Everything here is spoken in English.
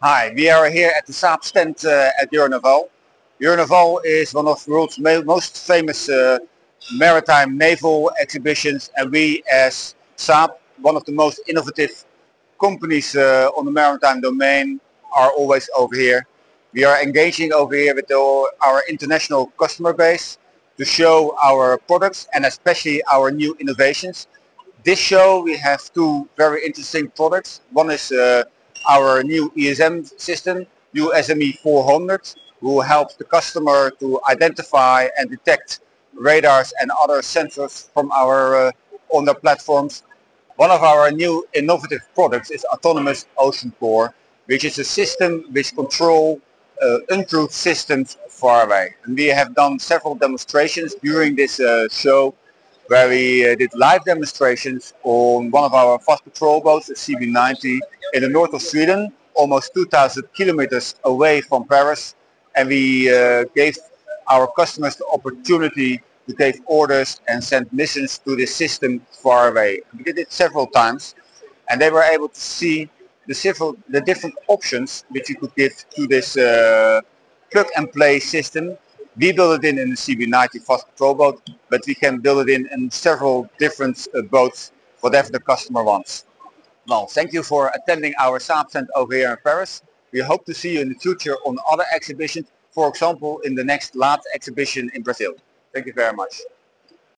Hi, we are here at the Saab stand uh, at Euronaval. Euronaval is one of the world's most famous uh, maritime naval exhibitions and we as Saab, one of the most innovative companies uh, on the maritime domain, are always over here. We are engaging over here with the, our international customer base to show our products and especially our new innovations. This show we have two very interesting products. One is uh, our new ESM system, new SME 400, who helps the customer to identify and detect radars and other sensors from our uh, on the platforms. One of our new innovative products is Autonomous Ocean Core, which is a system which control uh, uncrewed systems far away. And we have done several demonstrations during this uh, show where we uh, did live demonstrations on one of our fast patrol boats, the CB90, in the north of Sweden, almost 2,000 kilometers away from Paris. And we uh, gave our customers the opportunity to take orders and send missions to this system far away. We did it several times and they were able to see the, several, the different options which you could give to this uh, plug and play system. We build it in in the CB90 fast patrol boat, but we can build it in in several different uh, boats, whatever the customer wants. Well, thank you for attending our Saab stand over here in Paris. We hope to see you in the future on other exhibitions, for example in the next LAAD exhibition in Brazil. Thank you very much.